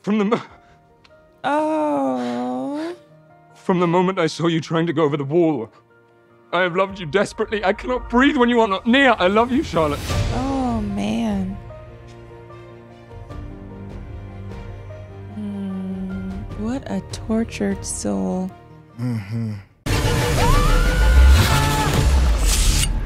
From the mo- Oh. from the moment I saw you trying to go over the wall, I have loved you desperately. I cannot breathe when you are not near. I love you, Charlotte. Oh man. Hmm, what a tortured soul.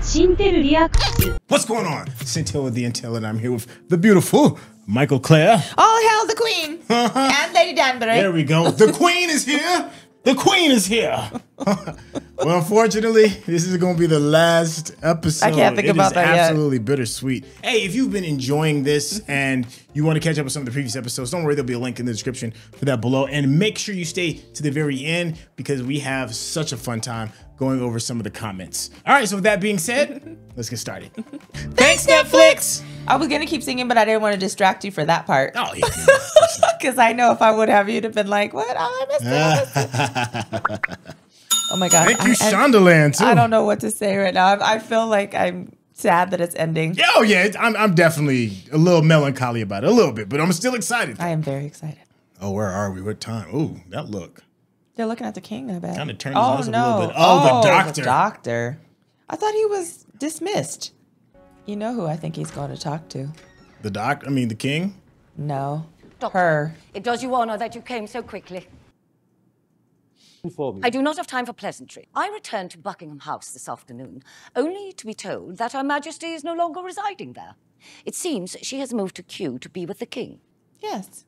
シンテルリアクシ What's going on? Centil with the Intel, and I'm here with the beautiful Mikel-Claire. All hail the queen and Lady Danbury. There we go. The Queen is here. The Queen is here. well, unfortunately, this is going to be the last episode. I can't think It about is that yet. absolutely bittersweet. Hey, if you've been enjoying this and you want to catch up with some of the previous episodes, don't worry, there'll be a link in the description for that below. And make sure you stay to the very end because we have such a fun time going over some of the comments. All right, so with that being said, let's get started. Thanks, Netflix. I was gonna keep singing, but I didn't want to distract you for that part. Oh, yeah. Because I know if I would have, you'd have been like, "What? Oh, I missed it. I missed it." oh my god! Thank you, I, I- Shondaland, too. I don't know what to say right now. I, I feel like I'm sad that it's ending. Oh yeah, I'm, I'm definitely a little melancholy about it, a little bit, but I'm still excited. I am very excited. Oh, where are we? What time? Ooh, that look. They're looking at the king. I bet. Kinda turned his oh nose a no! little bit. Oh, the oh, doctor. The doctor. I thought he was dismissed. You know who I think he's going to talk to? The doc, I mean the king. No, Doctor, her. It does you honor that you came so quickly. Inform you. I do not have time for pleasantry. I returned to Buckingham House this afternoon, only to be told that Her Majesty is no longer residing there. It seems she has moved to Kew to be with the King. Yes.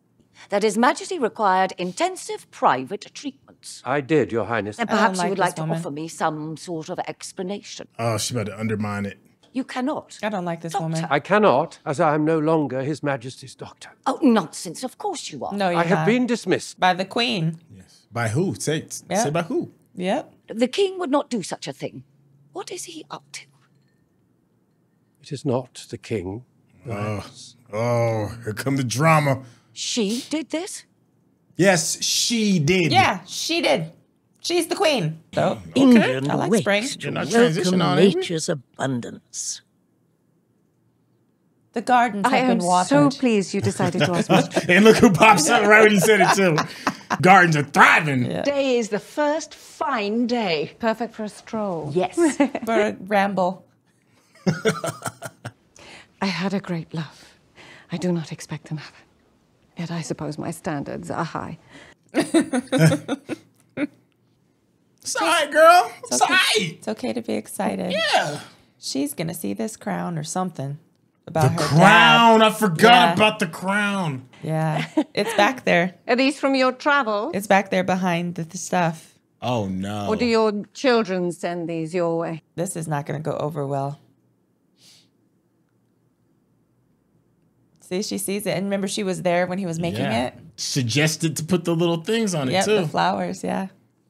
That His Majesty required intensive private treatments. I did, Your Highness. And perhaps like you would this like to offer me some sort of explanation. Oh, she's about to undermine it. You cannot. I don't like this Doctor. woman. I cannot, as I am no longer His Majesty's doctor. Oh, nonsense. Of course you are. No, you're I have not. been dismissed. by the queen. Yes. By who? Say Yeah. say by who? Yep. The King would not do such a thing. What is he up to? It is not the king. Oh, oh, here come the drama. She did this? Yes, she did. Yeah, she did. She's the queen. Oh, so England I like waits spring. to You're not transition welcome on, ain't we? nature's abundance. the gardens I have am been watered. so pleased you decided to ask me. And look who pops up right when you said it too. Gardens are thriving. Today is the first fine day. Perfect for a stroll. Yes. for a ramble. I had a great love. I do not expect another. Yet I suppose my standards are high. It's all right, girl. It's all okay. right. It's okay to be excited. Yeah. She's gonna see this crown or something about The her crown. I forgot Yeah. about the crown. Yeah, it's back there. Are these from your travels? It's back there behind the, the stuff. Oh no. Or do your children send these your way? This is not gonna go over well. See, she sees it, and remember, she was there when he was making Yeah. it. Suggested to put the little things on it Yep, too. the flowers. Yeah.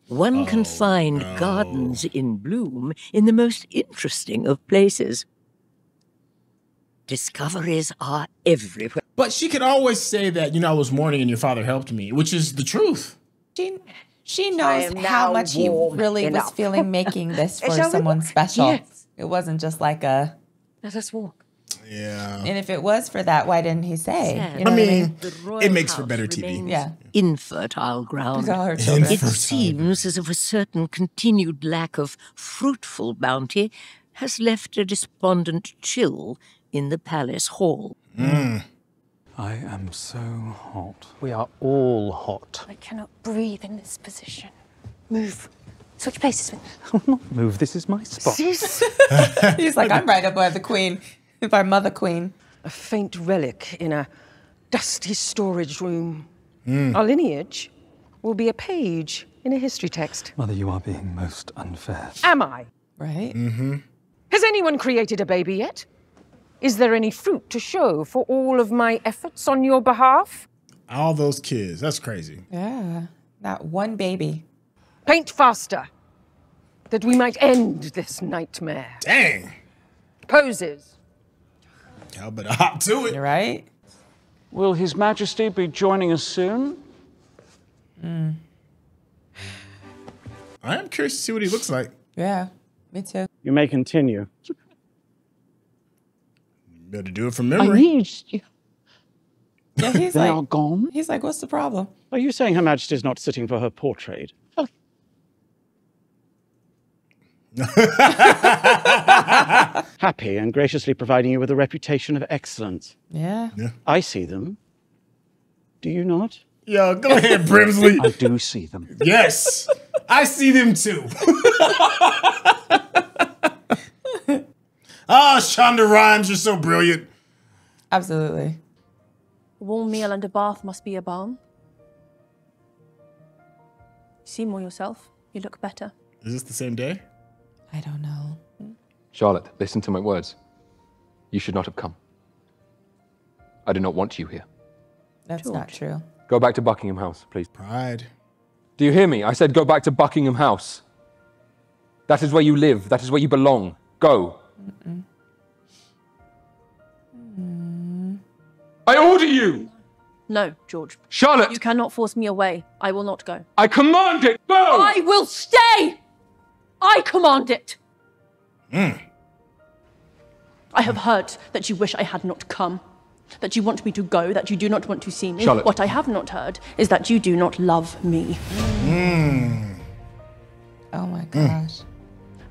One Oh, can find gardens in bloom in the most interesting of places. Discoveries are everywhere. But she could always say that, you know, I was mourning and your father helped me, which is the truth. She she knows how much he warm really was feeling making this for someone special. Yes. It wasn't just like a. Let us walk. Yeah. And if it was for that, why didn't he say? Sad. You know I what mean, The royal it makes for better TV. Yeah. Infertile ground. All her children. It seems as if a certain continued lack of fruitful bounty has left a despondent chill in the palace hall. Mm. I am so hot. We are all hot. I cannot breathe in this position. Move. Switch places with me. Move, this is my spot. He's like, I'm right up by the queen, by Mother Queen. A faint relic in a dusty storage room. Our lineage will be a page in a history text. Mother, you are being most unfair. Am I? Right? Mm-hmm. Has anyone created a baby yet? Is there any fruit to show for all of my efforts on your behalf? All those kids. That's crazy. Yeah. That one baby. Paint faster, that we might end this nightmare. Dang. Poses. Y'all better hop to it. You're right. Will His Majesty be joining us soon? Mm. I am curious to see what he looks like. Yeah. Me too. You may continue. You Better do it from I memory. need you. Yeah, he's They like, are gone? he's like, what's the problem? Are you saying Her Majesty's not sitting for her portrait? Happy and graciously providing you with a reputation of excellence. Yeah. yeah. I see them. Do you not? Yeah, go ahead, Brimsley. I do see them. Yes, I see them too. Ah, Shonda Rhimes, you're so brilliant. Absolutely. A warm meal and a bath must be a balm. You see more yourself. You look better. Is this the same day? I don't know. Charlotte, listen to my words. You should not have come. I do not want you here. That's not true. Go back to Buckingham House, please. Pride. Do you hear me? I said go back to Buckingham House. That is where you live. That is where you belong. Go. I order you! No, George. Charlotte! You cannot force me away. I will not go. I command it! Go! I will stay! I command it! Hmm. I have heard that you wish I had not come. That you want me to go, that you do not want to see me. Charlotte. What I have not heard is that you do not love me. Hmm. Oh my gosh.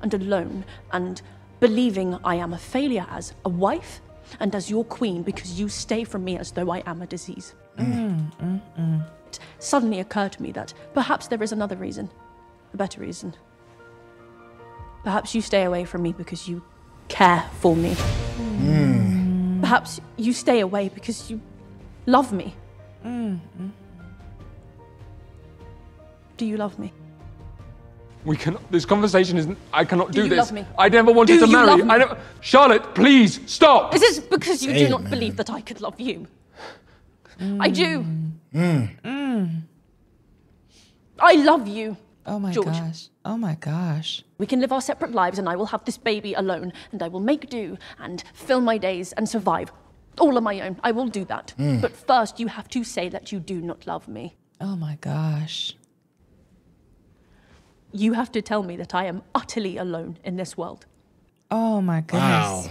And alone, and believing I am a failure as a wife and as your queen because you stay from me as though I am a disease. Mm, mm, mm. It suddenly occurred to me that perhaps there is another reason, a better reason. Perhaps you stay away from me because you care for me. Perhaps you stay away because you love me. Mm, Do you love me? We cannot. This conversation isn't. I cannot Do do, you this. love me? I never wanted Do to you marry. love me? I never. Charlotte, please stop. Is this because you Say do not believe that I could love you? I do. Mm. I love you. Oh my George. gosh. Oh my gosh. We can live our separate lives, and I will have this baby alone, and I will make do and fill my days and survive all on my own. I will do that. Mm. But first, you have to say that you do not love me. Oh my gosh. You have to tell me that I am utterly alone in this world. Oh my goodness.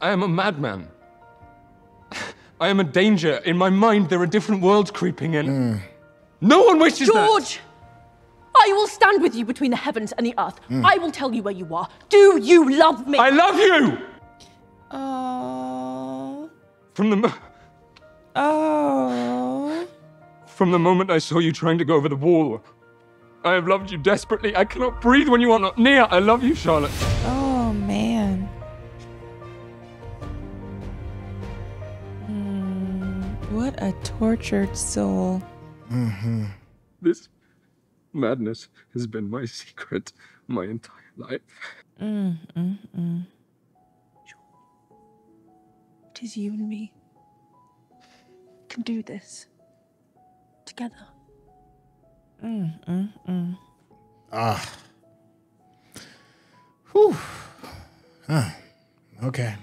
I am a madman. I am a danger. In my mind, there are different worlds creeping in. No one wishes that. George! I will stand with you between the heavens and the earth. Mm. I will tell you where you are. Do you love me? I love you! Oh. From the Oh. from the moment I saw you trying to go over the wall, I have loved you desperately. I cannot breathe when you are not near. I love you, Charlotte. Oh man. Mm, what a tortured soul. Mm-hmm. This madness has been my secret my entire life. Mm, mm, mm. It is you and me. Can do this. Together. Mm, mm, mm. Ah. Whew. Huh. Okay.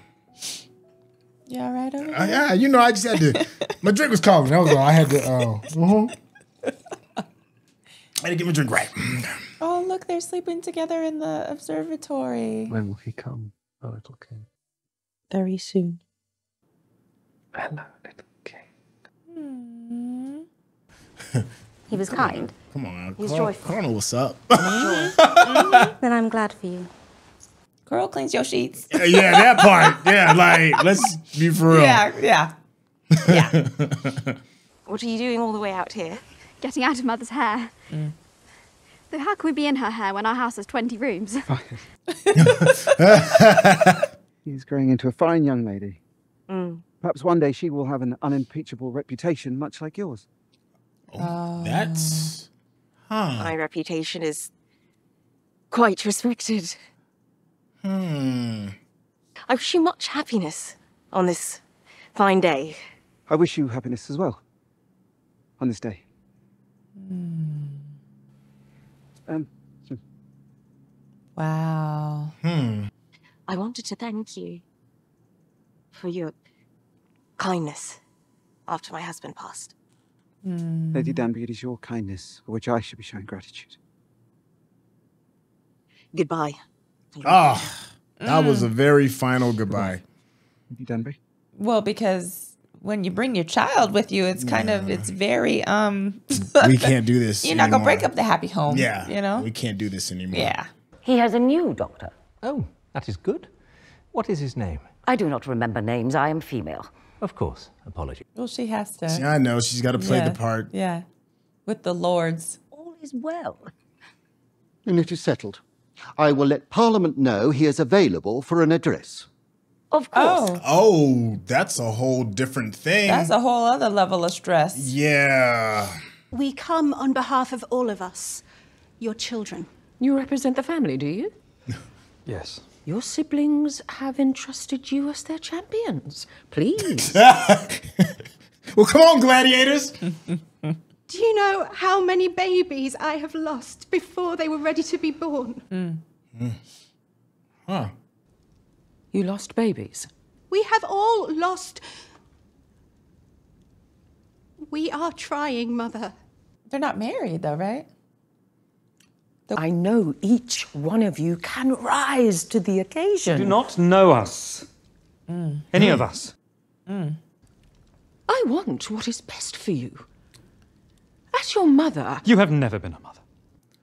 You all right over there? Uh, yeah, you know, I just had to. my drink was cold. That was all. I had to. Uh, mhm. I had to him a drink right. Oh, look, they're sleeping together in the observatory. When will he come, our little king? Very soon. Hello, little Mm. He was kind. Come on, He's Carl, joyful. Carl know what's up. then I'm glad for you. Girl cleans your sheets. yeah, yeah, that part. Yeah, like let's be for real. Yeah, yeah, yeah. What are you doing all the way out here? Getting out of mother's hair. Though how can we be in her hair when our house has 20 rooms? He's growing into a fine young lady. Mm. Perhaps one day she will have an unimpeachable reputation, much like yours. That's. My reputation is quite respected. Hmm. I wish you much happiness on this fine day. I wish you happiness as well on this day. Um, Wow. Hmm. I wanted to thank you for your kindness after my husband passed. Lady Danbury, it is your kindness for which I should be showing gratitude. Goodbye. Ah, that was a very final goodbye. Lady Danbury. Well, because when you bring your child with you, it's kind of it's very um. we can't do this. You're not gonna break up the happy home. Yeah, you know. we can't do this anymore. Yeah. He has a new doctor. Oh, that is good. What is his name? I do not remember names. I am female. Of course. Apology. Well, she has to. See, I know she's got to play yeah, the part. Yeah, with the lords. All is well. And it is settled. I will let Parliament know he is available for an address. Of course. Oh, Oh, that's a whole different thing. that's a whole other level of stress. yeah. We come on behalf of all of us, your children. You represent the family, do you? Yes. Your siblings have entrusted you as their champions. Please. well, come on, gladiators. Do you know how many babies I have lost before they were ready to be born? Mm. Hmm. Huh. You lost babies. We have all lost. We are trying, Mother. They're not married though, right? I know each one of you can rise to the occasion. You do not know us. Mm. Any of us. Mm. I want what is best for you. As your mother, You have never been a mother.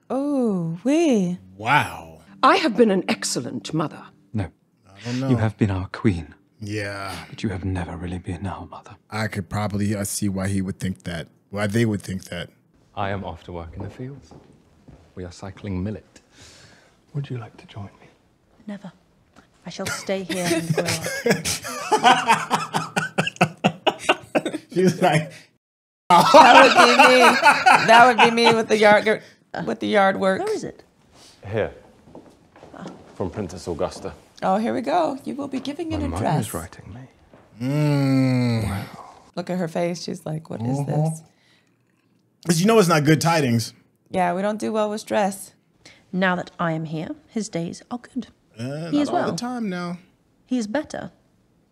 Oh, we. Wow. I have been an excellent mother. No. I don't know. You have been our queen, Yeah. but you have never really been our mother. I could probably uh, see why he would think that. Why they would think that. I am off to work in the fields. We are cycling millet. Would you like to join me? Never. I shall stay here and grow up. She's like, That would be me. That would be me with the yard with the yard work. Where is it? Here. From Princess Augusta. Oh, here we go. You will be giving an My mother address. is writing me. mm. Look at her face. She's like, "What is Mhm. this?" Because you know it's not good tidings. Yeah, we don't do well with stress. Now that I am here, his days are good. Uh, he not is all well. the time now. He is better.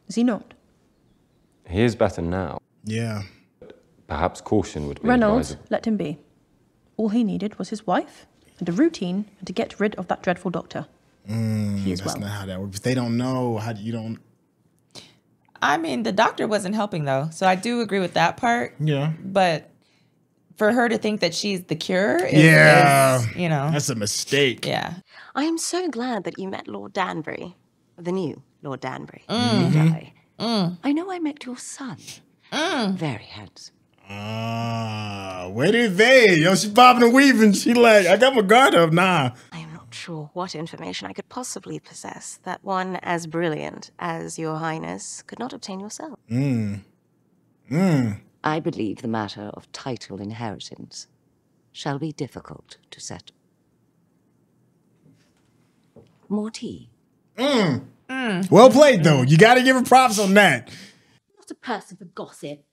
Is he not? He is better now. Yeah. But perhaps caution would be Reynolds, advisable. let him be. All he needed was his wife and a routine and to get rid of that dreadful doctor. Mm, He that's well. not how that works. If they don't know, how you don't? I mean, the doctor wasn't helping though, so I do agree with that part. Yeah. But for her to think that she's the cure, is, yeah. is, you know, that's a mistake. Yeah. I am so glad that you met Lord Danbury, the new Lord Danbury. Mm. Did I? Mm. I know I met your son. Mm. Very handsome. Ah, where did they? Yo, she bobbing and weaving. She like, I got my guard up. Nah. I am not sure what information I could possibly possess that one as brilliant as your highness could not obtain yourself. Mm. Mm. I believe the matter of title inheritance shall be difficult to settle. More tea. Mm. Well played, though. You got to give her props on that. Not a person for gossip.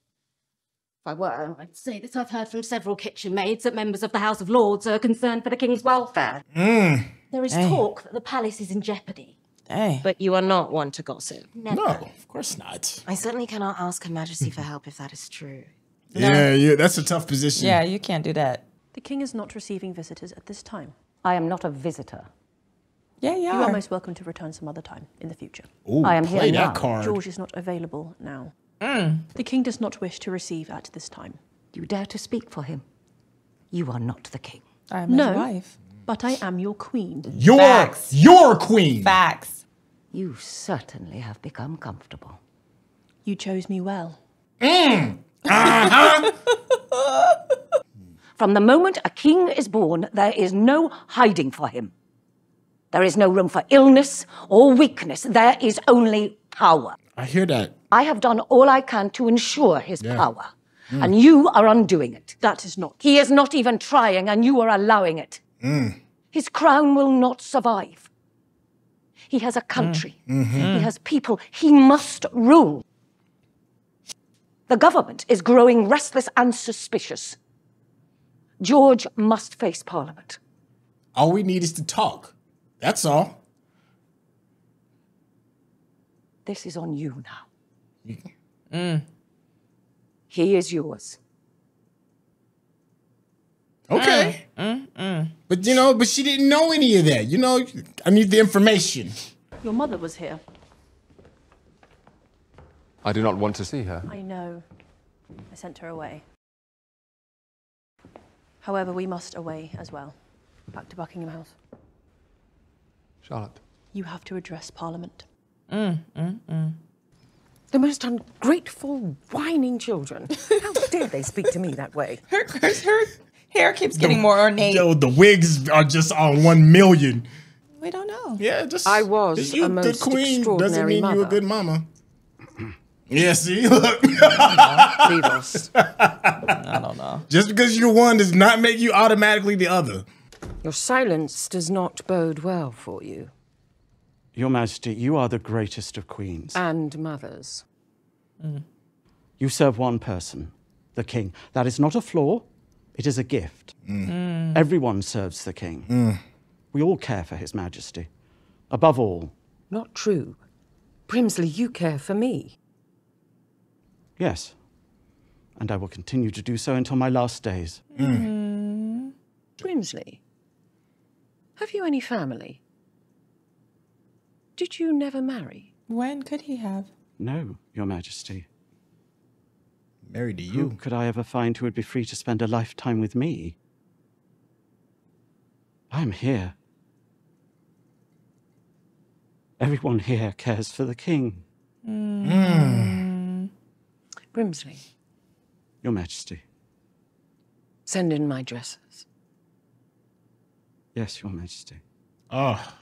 If I were, I'd say that I've heard from several kitchen maids that members of the House of Lords are concerned for the King's welfare. Mm. There is Hey. talk that the palace is in jeopardy. Hey. But you are not one to gossip. Never. No, of course not. I certainly cannot ask Her Majesty for help if that is true. Yeah, yeah, that's a tough position. Yeah, you can't do that. The king is not receiving visitors at this time. I am not a visitor. Yeah, you You are. are most welcome to return some other time in the future. Ooh, I am here play now. card. George is not available now. Mm. The king does not wish to receive at this time. You dare to speak for him? You are not the king. I'm his wife. But I am your queen. Your, Facts. your queen. Facts. You certainly have become comfortable. You chose me well. Mm. Uh-huh. From the moment a king is born, there is no hiding for him. There is no room for illness or weakness. There is only power. I hear that. I have done all I can to ensure his Yeah. power. Mm. And you are undoing it. That is not. He is not even trying, and you are allowing it. Mm. His crown will not survive. He has a country. Mhm. He has people. He must rule. The government is growing restless and suspicious. George must face Parliament. All we need is to talk. That's all. This is on you now. Mm. He is yours. Okay. Mm, mm. But you know, but she didn't know any of that. You know, I need the information. Your mother was here. I do not want to see her. I know. I sent her away. However, we must away as well. Back to Buckingham House. Charlotte. You have to address Parliament. Mm, mm, mm. The most ungrateful, whining children. How dare they speak to me that way? Her, her, her hair keeps getting more ornate. Yo, the wigs are just on one million. We don't know. Yeah, just I was just you a a good most queen doesn't extraordinary mean you a good mama. Yeah, see, look. Leave us. I don't know. Just because you're one does not make you automatically the other. Your silence does not bode well for you. Your Majesty, you are the greatest of queens. And mothers. You serve one person, the king. That is not a flaw, it is a gift. Mm. Everyone serves the king. We all care for his majesty. Above all, Not true. Brimsley, you care for me. yes. And I will continue to do so until my last days. Mm. Brimsley, have you any family? Did you never marry? When could he have? No, your majesty. Married to Who you. could I ever find who would be free to spend a lifetime with me? I'm here. Everyone here cares for the king. Mm. Brimsley, Your Majesty. send in my dresses. Yes, Your Majesty. Oh.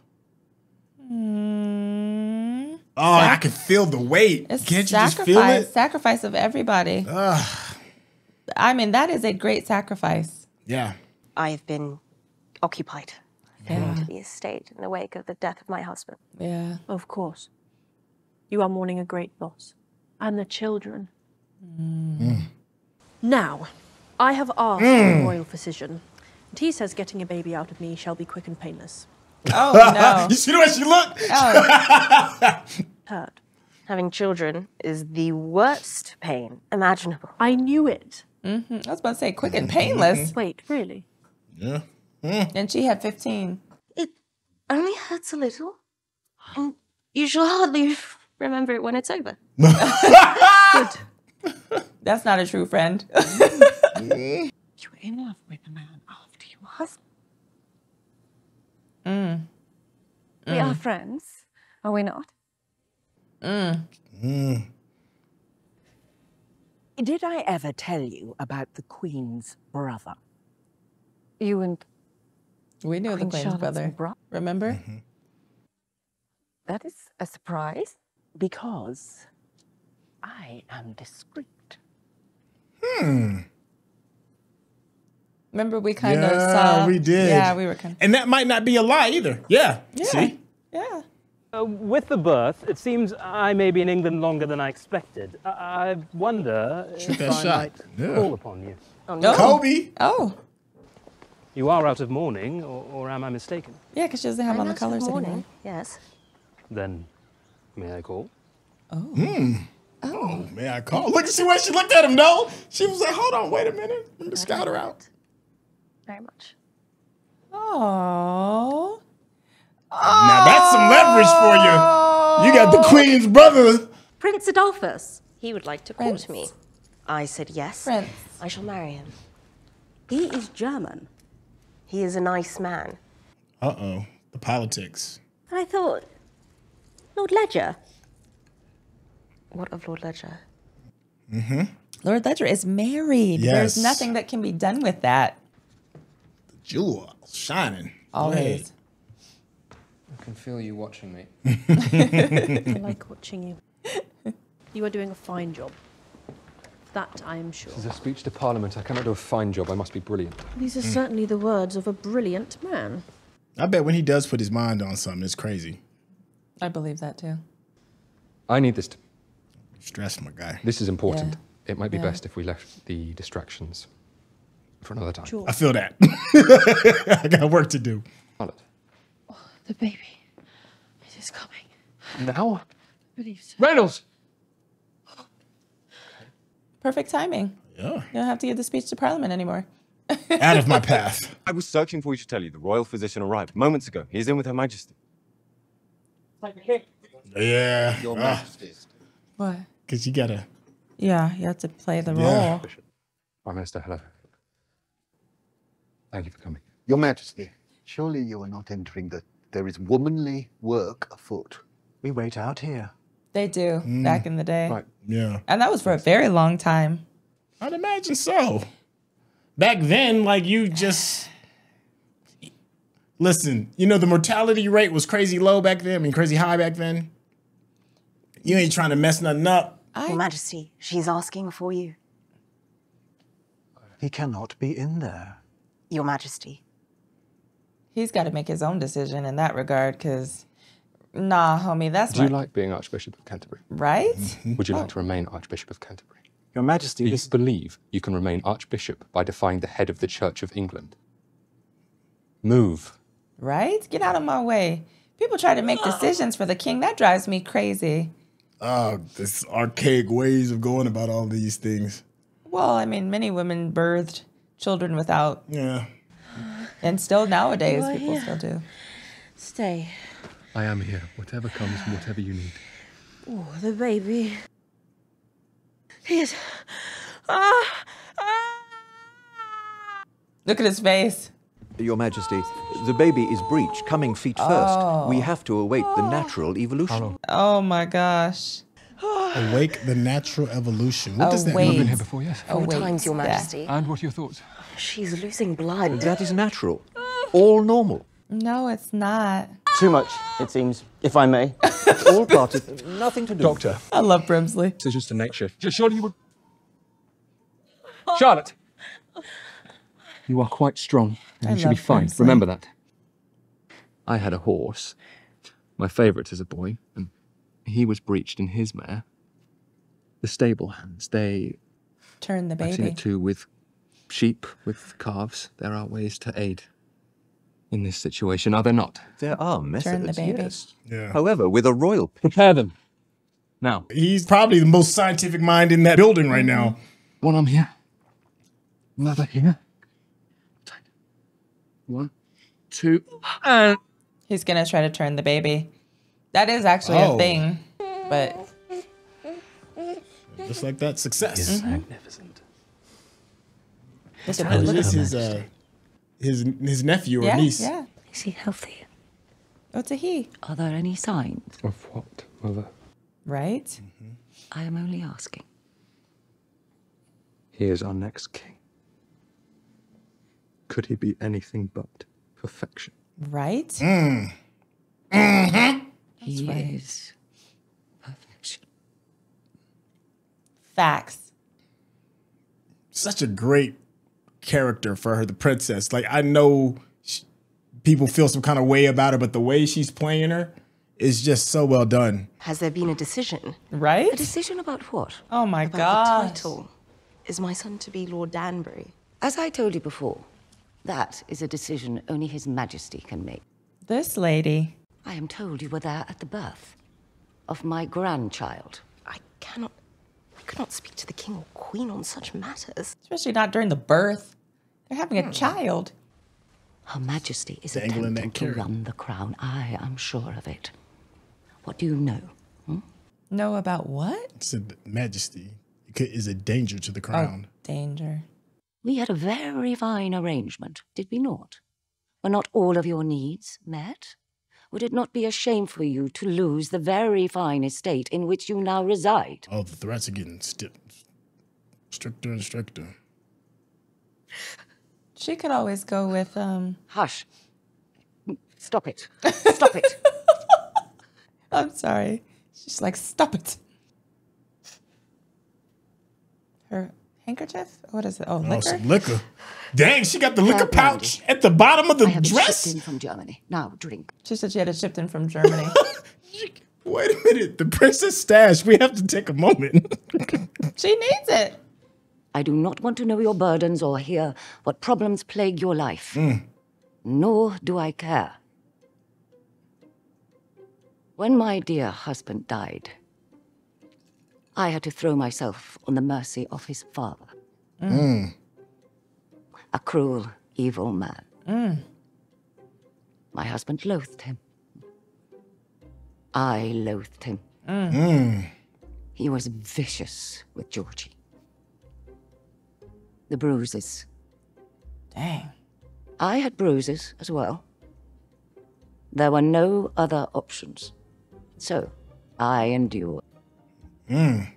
Mm. Oh, I can feel the weight. It's Can't you sacrifice, just feel it? sacrifice of everybody. I mean, that is a great sacrifice. Yeah. I've been occupied Yeah. to the estate in the wake of the death of my husband. Yeah. Of course. You are mourning a great loss. And the children. Now, I have asked Mm. the royal physician, and he says getting a baby out of me shall be quick and painless. Oh, no. you see the way she looked? Heard. Having children is the worst pain imaginable. I knew it. hmm I was about to say quick and painless. Wait, really? Yeah. And she had 15. It only hurts a little, and you shall hardly remember it when it's over. Good. That's not a true friend. You were in love with a man after your husband. Mm. We are friends, are we not? Mm. Did I ever tell you about the Queen's brother? You and We knew the Queen's brother. bro- Remember? That is a surprise because I am discreet. Hmm. Remember we kind yeah, of saw. we did. Yeah, we were kind of. And that might not be a lie either. Yeah. Yeah. See? Yeah. Uh, with the birth, it seems I may be in England longer than I expected. I, I wonder Shoot if that I shot. might Yeah. call upon you. Oh, no. Kobe. Oh. You are out of mourning, or, or am I mistaken? Yeah, because she doesn't have I'm on the colors mourning, anymore. Yes. Then, may I call? Oh. Hmm. Oh, man, I call. Look, see why she looked at him, no? She was like, hold on, wait a minute. Let me scout her out. Very much. Oh. Now that's some leverage for you. You got the queen's brother. Prince Adolphus. He would like to court me. I said yes. Prince. I shall marry him. He is German. He is a nice man. Uh oh. The politics. And I thought, Lord Ledger. What of Lord Ledger? Mm-hmm. Lord Ledger is married. There's nothing that can be done with that. Jewel shining. Always. I can feel you watching me. I like watching you. You are doing a fine job. That I am sure. This is a speech to Parliament. I cannot do a fine job. I must be brilliant. These are certainly the words of a brilliant man. I bet when he does put his mind on something, it's crazy. I believe that too. I need this. To... Stress, my guy. This is important. It might be Yeah. best if we left the distractions for another time. Sure. I feel that. I got work to do. Charlotte. The baby. It is coming. Now? I believe so. Reynolds! Perfect timing. Yeah. You don't have to give the speech to Parliament anymore. Out of my path. I was searching for you to tell you the royal physician arrived moments ago. He is in with Her Majesty. Yeah. Your Ah. Majesties. What? Because you gotta. Yeah, you have to play the Yeah. role. Prime Minister, hello. Thank you for coming. Your Majesty, surely you are not entering that there is womanly work afoot. We wait out here. They do Mm. back in the day. Right. Yeah. And that was for a very long time. I'd imagine so. Back then, like you just listen. You know the mortality rate was crazy low back then. I mean, crazy high back then. You ain't trying to mess nothing up. Your Majesty, she's asking for you. He cannot be in there. Your Majesty. He's got to make his own decision in that regard, because, nah, homie, that's Do you like being Archbishop of Canterbury? right. Mm-hmm. Would you like to oh. remain Archbishop of Canterbury? Your Majesty, Do you believe you can remain Archbishop by defying the head of the Church of England? Move. Right? Get out of my way. People try to make ah. decisions for the king. That drives me crazy. Oh, this archaic ways of going about all these things. Well, I mean, many women birthed children without. Yeah. And still nowadays, Well, people yeah. still do. Stay. I am here. Whatever comes, whatever you need. Oh, the baby. He is. Ah! Look at his face. Your Majesty, the baby is breech, coming feet first. Oh. We have to await the natural evolution. Oh my gosh. Awake the natural evolution. What does that Await. mean? Been here before, yes. Four times, Your Majesty. And what are your thoughts? She's losing blood. That is natural. All normal. No, it's not. Too much, it seems, if I may. All part of nothing to do. Doctor. I love Brimsley. Decisions to nature. Surely you would. Charlotte! You are quite strong, and I you should be fine. Brimsley. Remember that. I had a horse, my favourite as a boy, and he was breeched in his mare. The stable hands, they. Turn the I've seen it too with sheep, with calves. There are ways to aid in this situation, are there not? There are methods. Turn the methods, baby. yes. Yeah. However, with a royal Prepare them. Now. He's probably the most scientific mind in that building right now. One arm here, another here. One, two, and. He's gonna try to turn the baby. That is actually Oh. a thing, but Just like that, success. magnificent. look Oh, at look this at is his, uh, his his nephew or yeah, niece. yeah. Is he healthy? Oh, it's a he, Are there any signs? Of what, mother? right? I am only asking. He is our next king. Could he be anything but perfection? Right? Mm. he right. is Facts. Such a great character for her, the princess. Like I know sh people feel some kind of way about her, but the way she's playing her is just so well done. Has there been a decision? Right? A decision about what? Oh my god. the title. Is my son to be Lord Danbury? As I told you before, that is a decision only His Majesty can make. This lady. I am told you were there at the birth of my grandchild. I cannot. I could not speak to the king or queen on such matters. Especially not during the birth. They're having a hmm. child. Her Majesty is Dangling that attempting to carrot. run the crown. I am sure of it. What do you know? Hmm? Know about what? It's a majesty is a danger to the oh, crown. Oh, danger. We had a very fine arrangement, did we not? Were not all of your needs met? Would it not be a shame for you to lose the very fine estate in which you now reside? Oh, the threats are getting sti- stricter and stricter. She could always go with um Hush. Stop it. Stop it. I'm sorry. She's like, stop it. Her handkerchief? What is it? Oh, Oh, liquor? some liquor. Dang, she got the liquor pouch at the bottom of the I have it dress. shipped in from Germany. Now drink. She said she had it shipped in from Germany. Wait a minute, the princess stash. We have to take a moment. she needs it. I do not want to know your burdens or hear what problems plague your life. Hmm. Nor do I care. When my dear husband died, I had to throw myself on the mercy of his father. Mm. A cruel, evil man. Mm. My husband loathed him. I loathed him. Mm. He was vicious with Georgie. The bruises. Dang. I had bruises as well. There were no other options. So, I endured. Mm.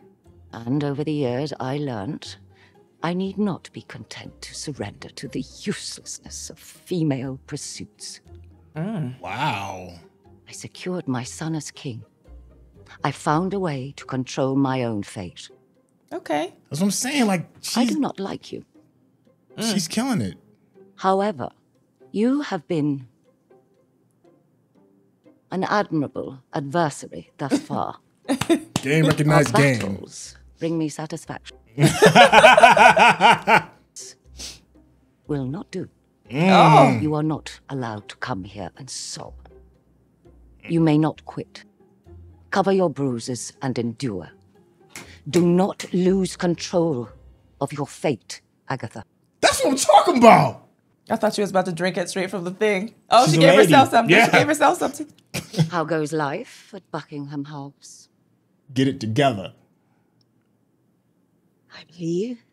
And over the years, I learnt I need not be content to surrender to the uselessness of female pursuits. Wow. I secured my son as king. I found a way to control my own fate. Okay. That's what I'm saying. Like, I do not like you. she's killing it. However, you have been an admirable adversary thus far. Game recognized Our game. bring me satisfaction. Will not do. Mm. You are not allowed to come here and sob. You may not quit. Cover your bruises and endure. Do not lose control of your fate, Agatha. That's what I'm talking about. I thought she was about to drink it straight from the thing. Oh, She's she gave lady. herself something. Yeah. She gave herself something. How goes life at Buckingham House? Get it together. I believe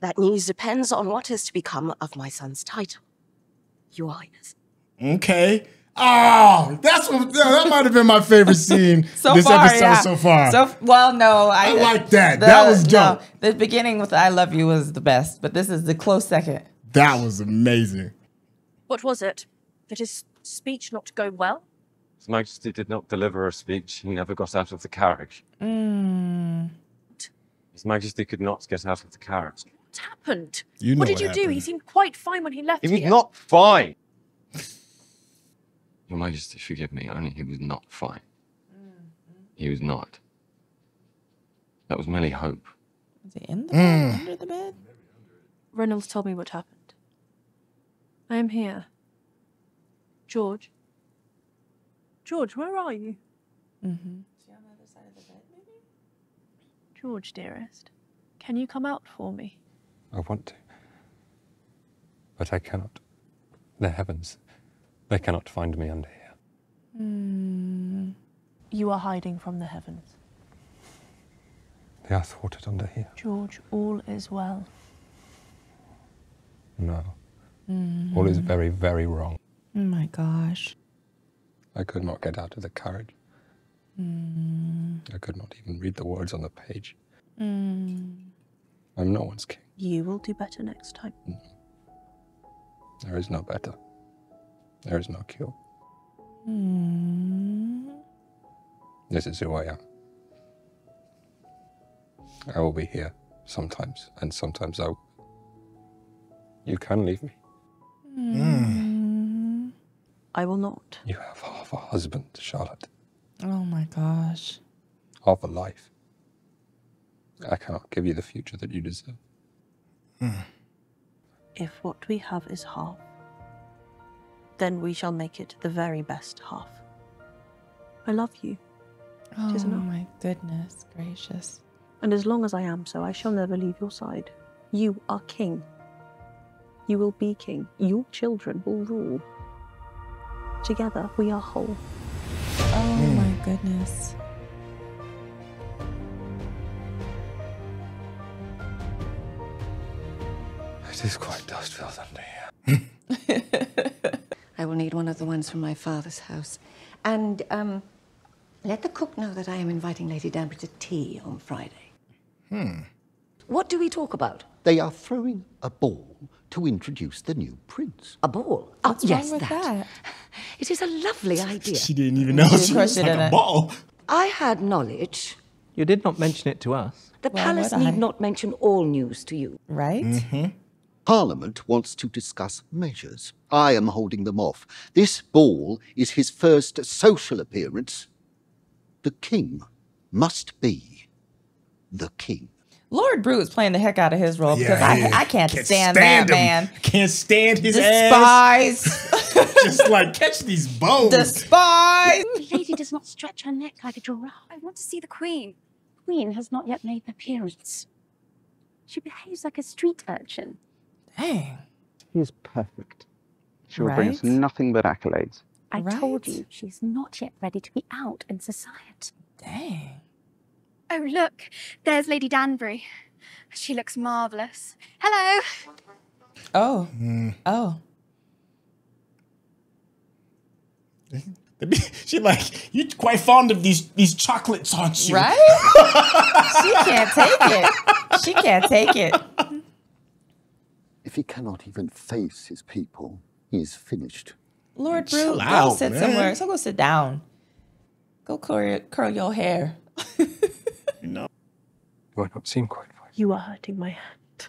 that news depends on what is to become of my son's title. Your Highness. Okay. Oh, that's what that might have been my favorite scene So this far, episode yeah. so far. So well, no, I, I uh, like that. That was dope. No, the beginning with "I love you" was the best, but this is the close second. that was amazing. What was it? Did his speech not go well? His Majesty did not deliver a speech. He never got out of the carriage. Mm. His Majesty could not get out of the carriage. What happened? You know what did what you do? He seemed quite fine when he left He was here. not fine. Your Majesty, forgive me, only he was not fine. He was not. That was merely hope. Was he in the Mm. bed? Under the bed? Reynolds told me what happened. I am here. George. George, where are you? Mm-hmm. Is she on the other side of the bed, maybe? George, dearest, can you come out for me? I want to. But I cannot. The heavens, they cannot find me under here. Hmm. You are hiding from the heavens. They are thwarted under here. George, all is well. No. All is very, very wrong. Oh my gosh. I could not get out of the carriage. Mm. I could not even read the words on the page. Mm. I'm no one's king. You will do better next time. There is no better. There is no cure. Mm. This is who I am. I will be here sometimes, and sometimes I. Will. You can leave me. Mm. I will not. You have half a husband, Charlotte. Oh my gosh. Half a life. I cannot give you the future that you deserve. Hmm. If what we have is half, then we shall make it the very best half. I love you. Oh Tis enough. my goodness gracious. And as long as I am so, I shall never leave your side. You are king. You will be king. Your children will rule. Together, we are whole. Oh my goodness. It is quite dust filled under here. I will need one of the ones from my father's house. And um, let the cook know that I am inviting Lady Danbury to tea on Friday. Hmm. What do we talk about? They are throwing a ball to introduce the new prince. A ball? Oh, What's yes, wrong with that. that? It is a lovely idea. She didn't even know she was like a ball. I had knowledge. You did not mention it to us. The Why palace would I? need not mention all news to you. Right? Mm-hmm. Parliament wants to discuss measures. I am holding them off. This ball is his first social appearance. The king must be the king. Lord Bruce playing the heck out of his role because Yeah, he. I, I can't, Can't stand, stand that him. man. Can't stand his ass. Despise. Just like catch these bones. Despise. The lady does not stretch her neck like a giraffe. I want to see the queen. The Queen has not yet made an appearance. She behaves like a street urchin. Dang. He is perfect. She will bring us nothing but accolades. I told you she's not yet ready to be out in society. Dang. Oh, look, there's Lady Danbury. She looks marvellous. Hello. Oh. Hmm. Oh. She like you're quite fond of these these chocolates, aren't you? Right? she can't take it. She can't take it. If he cannot even face his people, he is finished. Lord Brew, Chill go out, sit man. somewhere. So go sit down. Go curl, curl your hair. Do I not seem quite fine? You are hurting my hand.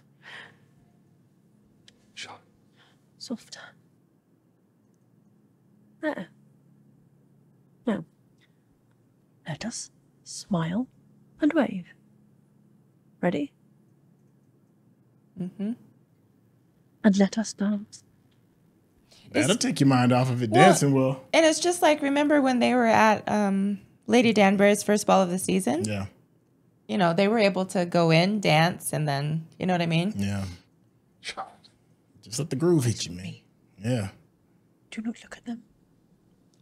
Charlotte. Softer. There. Now, let us smile and wave. Ready? Mm-hmm. And let us dance. That'll take your mind off of it Well- dancing well. And it's just like remember when they were at um, Lady Danbury's first ball of the season? Yeah. You know, they were able to go in, dance, and then you know what I mean? Yeah. Just let the groove hit you, man. Yeah. Do not look at them.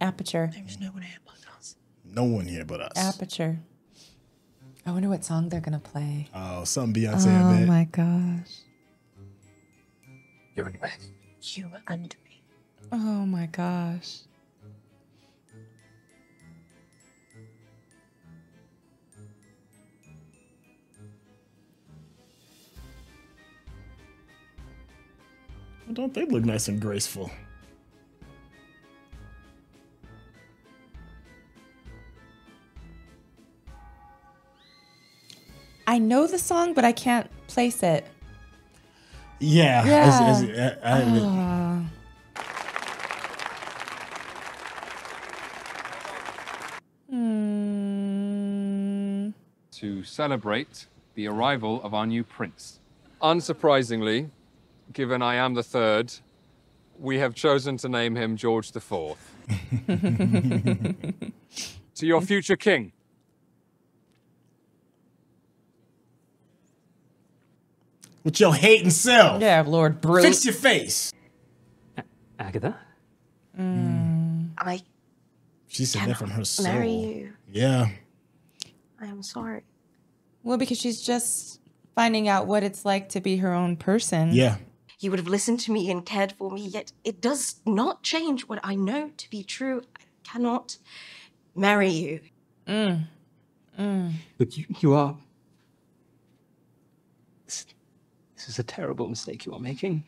Aperture. There is no one here but us. No one here but us. Aperture. I wonder what song they're gonna play. Oh, something Beyonce, oh I bet. my gosh. You and me. You and me. Oh my gosh. Don't they look nice and graceful? I know the song, but I can't place it. Yeah. Yeah. As- as- I- I- Ah. Hmm. To celebrate the arrival of our new prince. Unsurprisingly, given I am the third, we have chosen to name him George the Fourth. to your future king. With your hating self. Yeah, Lord Brew. Fix your face. Agatha? Mm. I She said that from her soul. marry you. Yeah. I am sorry. Well, because she's just finding out what it's like to be her own person. Yeah. You would have listened to me and cared for me, yet it does not change what I know to be true. I cannot marry you. Mm. Mm. Look, you, you are. This, this is a terrible mistake you are making.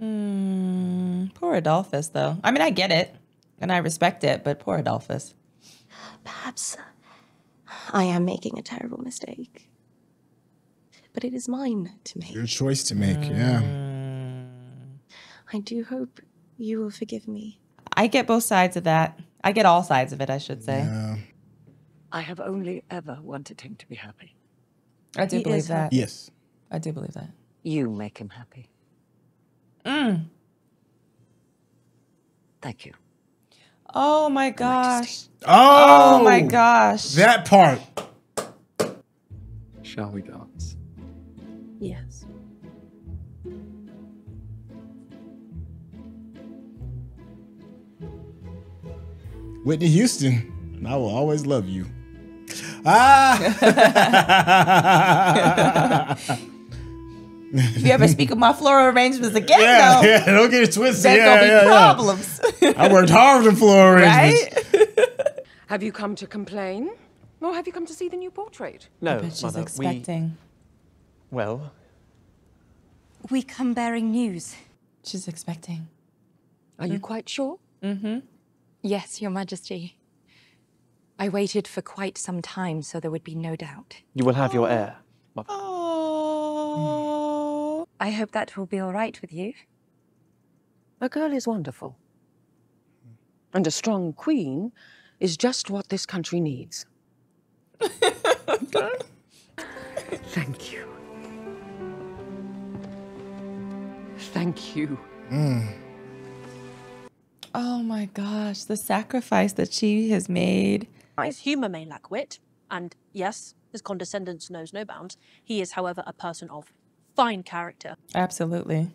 Mm, poor Adolphus, though. I mean, I get it, and I respect it, but poor Adolphus. Perhaps I am making a terrible mistake. But it is mine to make. Your choice to make. Yeah. I do hope you will forgive me. I get both sides of that. I get all sides of it, I should say. I have only ever wanted him to be happy. I do He believe that. happy. Yes. I do believe that. You make him happy. Mm. Thank you. Oh my gosh. Oh, Oh my gosh. That part. Shall we dance? Yes. Whitney Houston. And I will always love you. Ah. If you ever speak of my floral arrangements again, Yeah, though, yeah, don't get it twisted. There's Yeah, gonna be yeah, yeah. problems. I worked hard on floral arrangements. Right? Have you come to complain? Or have you come to see the new portrait? No, but she's Mother, expecting. We. Well, We come bearing news. She's expecting. Are you quite sure? Mm-hmm. Yes, Your Majesty. I waited for quite some time, so there would be no doubt. you will have your heir. Oh. I hope that will be all right with you. A girl is wonderful. And a strong queen is just what this country needs. Thank you. Thank you. Oh my gosh, the sacrifice that she has made. His humour may lack wit, and yes, his condescendence knows no bounds. He is, however, a person of fine character. Absolutely.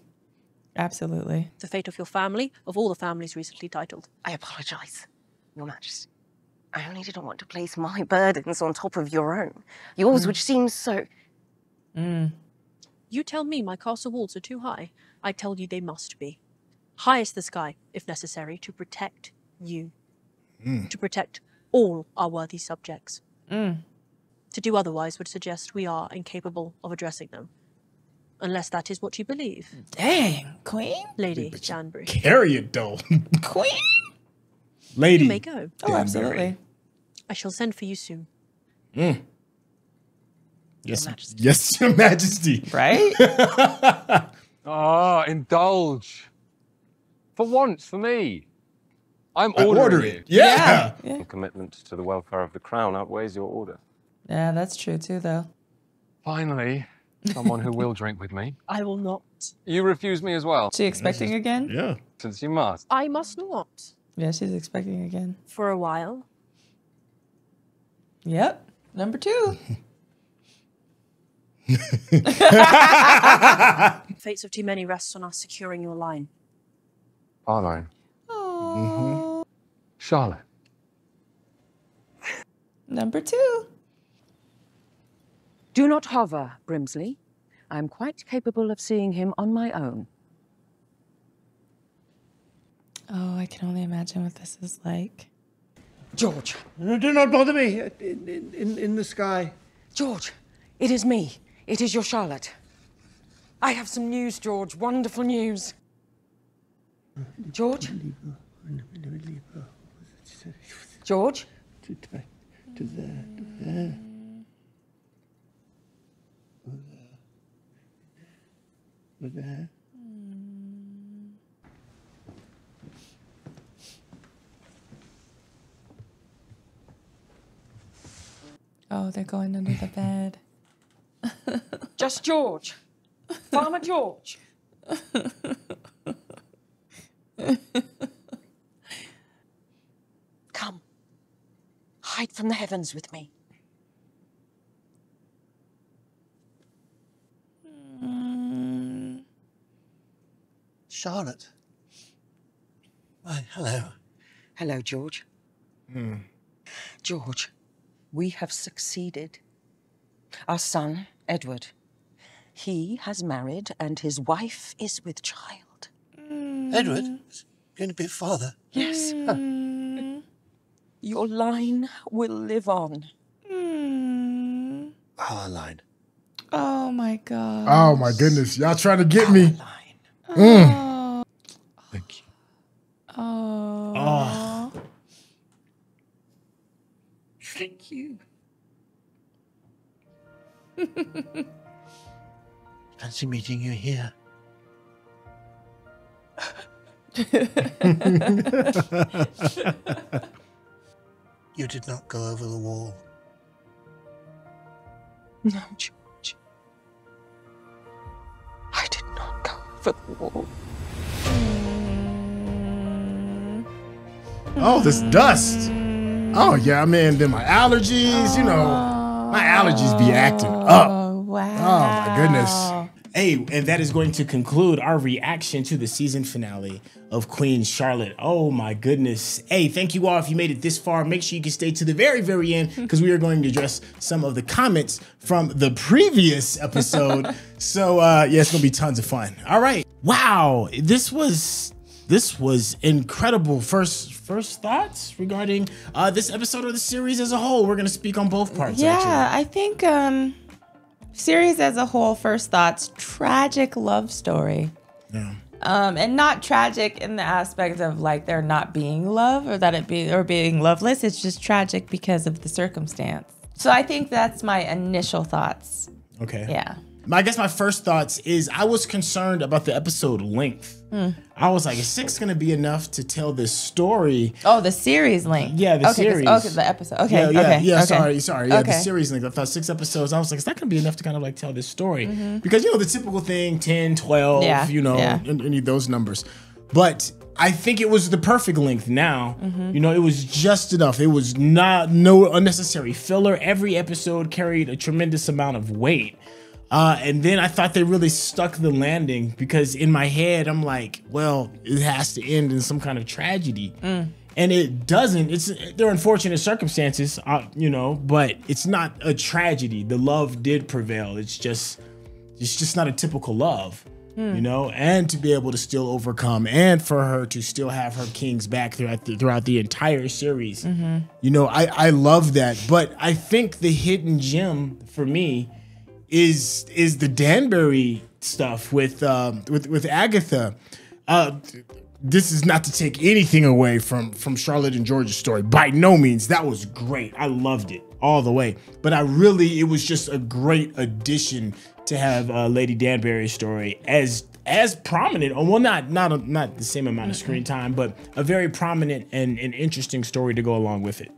Absolutely. The fate of your family, of all the families recently titled. I apologize, Your Majesty. I only didn't want to place my burdens on top of your own. Yours, Mm. which seems so. You tell me my castle walls are too high. I tell you they must be. High as the sky, if necessary, to protect you. Mm. To protect all our worthy subjects. Mm. To do otherwise would suggest we are incapable of addressing them. Unless that is what you believe. Dang, Queen? Lady Danbury. Carry it though. Queen? Lady. You may go. Oh, absolutely. I shall send for you soon. Mm. Yes, yes, Your Majesty. Right? Ah, indulge. For once, for me. I'm ordering order you. it. Yeah. Yeah. Your commitment to the welfare of the crown outweighs your order. Yeah, that's true too, though. Finally, someone who will drink with me. I will not. You refuse me as well. She expecting again? Yeah. Since you must. I must not. Yeah, she's expecting again. For a while. Yep. Number two. Fates of too many rests on us securing your line. Arline. Mm-hmm. Charlotte. Number two. Do not hover, Brimsley. I am quite capable of seeing him on my own. Oh, I can only imagine what this is like. George. No, do not bother me. In, in, in, in the sky. George, it is me. It is your Charlotte. I have some news, George. Wonderful news. George? George? To, to, to there, to there. Over there. Oh, they're going under the bed. Just George. Farmer George. Come. Hide from the heavens with me. Charlotte. Why, hello. Hello, George. Hmm. George, we have succeeded. Our son, Edward, he has married and his wife is with child. Mm. Edward is going to be a father. Yes. Mm. Your line will live on. Mm. Our line. Oh my god. Oh my goodness, y'all trying to get me. Mm. Oh. Thank you. Oh. Oh. Thank you. Fancy meeting you here. you did not go over the wall. No, George. I did not go over the wall. Oh, this dust. Oh yeah, I mean, then my allergies, you know, my allergies be acting up. Oh, wow. Oh my goodness. Hey, and that is going to conclude our reaction to the season finale of Queen Charlotte. Oh my goodness. Hey, thank you all if you made it this far. Make sure you can stay to the very, very end because we are going to address some of the comments from the previous episode. so uh yeah, it's gonna be tons of fun. All right. Wow. This was this was incredible. First first thoughts regarding uh this episode of the series as a whole. We're gonna speak on both parts. Yeah, actually. I think um series as a whole, first thoughts, tragic love story. Yeah. Um, and not tragic in the aspect of like there not being love or that it be or being loveless. It's just tragic because of the circumstance. So I think that's my initial thoughts. Okay. Yeah. I guess my first thoughts is I was concerned about the episode length. Hmm. I was like, is six gonna be enough to tell this story? Oh, the series length. Yeah, the okay, series. Okay, the episode. Okay. Yeah, yeah, okay. yeah. okay. Sorry, sorry. Yeah, the Okay. series length. I thought six episodes. I was like, is that gonna be enough to kind of like tell this story? Mhm. Because you know the typical thing, 10, 12, Yeah, you know, yeah. any of those numbers. But I think it was the perfect length now. Mhm. You know, it was just enough. It was not no unnecessary filler. Every episode carried a tremendous amount of weight. Uh, and then I thought they really stuck the landing because in my head I'm like, well, it has to end in some kind of tragedy. Mm. and it doesn't. It's they're unfortunate circumstances, uh, you know, but it's not a tragedy. The love did prevail. It's just it's just not a typical love. Hmm. You know, and to be able to still overcome, and for her to still have her kings back throughout the, throughout the entire series, Mhm. you know, I I love that. But I think the hidden gem for me is is the Danbury stuff with um, with with Agatha. Uh, this is not to take anything away from from Charlotte and George's story. By no means, that was great. I loved it all the way. But I really, it was just a great addition to have uh, Lady Danbury's story as as prominent. Well, not not not the same amount of screen time, but a very prominent and, and interesting story to go along with it.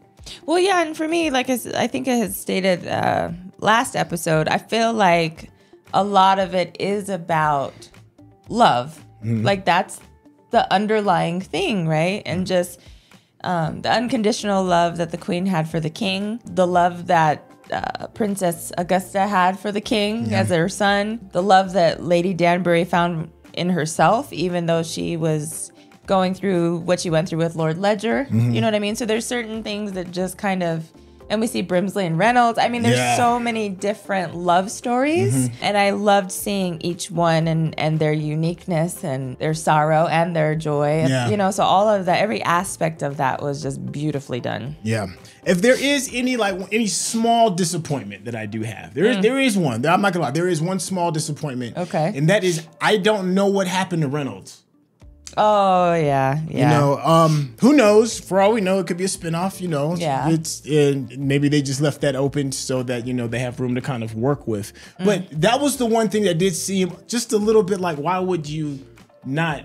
Well, yeah, and for me, like I think I had stated uh, last episode, I feel like a lot of it is about love. Mhm. Like that's the underlying thing, right? And just um, the unconditional love that the queen had for the king, the love that uh, Princess Augusta had for the king Yeah. as her son, the love that Lady Danbury found in herself, even though she was going through what she went through with Lord Ledger. Mhm. You know what I mean? So there's certain things that just kind of and we see Brimsley and Reynolds. I mean, there's Yeah. so many different love stories, Mhm. and I loved seeing each one and and their uniqueness and their sorrow and their joy. Yeah. You know, so all of that, every aspect of that was just beautifully done. Yeah. If there is any like any small disappointment that I do have, there is Mm. there is one. I'm not gonna lie. There is one small disappointment. Okay. And that is I don't know what happened to Reynolds. Oh yeah, yeah. You know, um, who knows? For all we know, it could be a spinoff. You know, Yeah. It's and maybe they just left that open so that you know they have room to kind of work with. Mm. But that was the one thing that did seem just a little bit like, why would you not?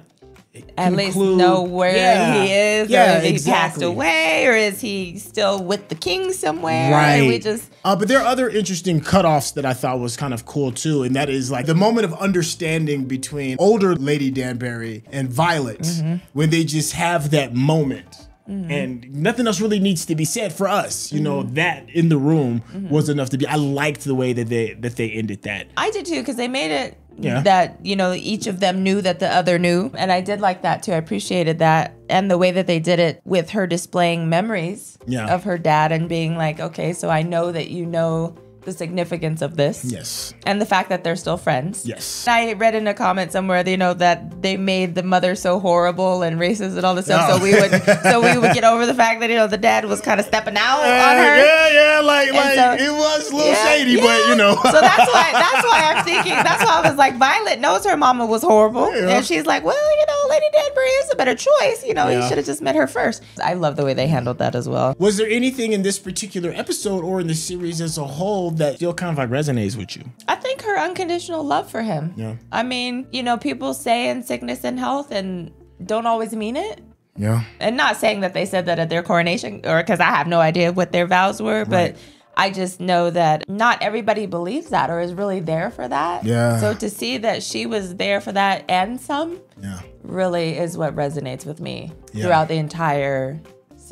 At least know where Yeah. he is, Yeah, or if he passed away, or is he still with the king somewhere? Right. And we just Uh, but there are other interesting cutoffs that I thought was kind of cool too, and that is like the moment of understanding between older Lady Danbury and Violet Mhm. when they just have that moment. Mhm. And nothing else really needs to be said for us. You know, Mhm. that in the room Mhm. was enough to be. I liked the way that they that they ended that. I did too because they made it Yeah. that you know each of them knew that the other knew, and I did like that too. I appreciated that and the way that they did it with her displaying memories Yeah. of her dad and being like, okay, so I know that you know the significance of this. Yes. And the fact that they're still friends. Yes. I read in a comment somewhere, you know, that they made the mother so horrible and racist and all this stuff, Oh. so we would, so we would get over the fact that you know the dad was kind of stepping out on her. Yeah, yeah, like And like so- it was a little Yeah, shady, but you know. so that's why that's why I'm thinking that's why I was like Violet knows her mama was horrible Yeah. and she's like well you know Lady Danbury is a better choice you know you Yeah. should have just met her first I love the way they handled that as well Was there anything in this particular episode or in the series as a whole that still kind of like resonates with you? I think her unconditional love for him Yeah. I mean you know people say in sickness and health and don't always mean it Yeah. and not saying that they said that at their coronation or because I have no idea what their vows were, but I just know that not everybody believes that or is really there for that. Yeah. So to see that she was there for that and some Yeah. really is what resonates with me Yeah. throughout the entire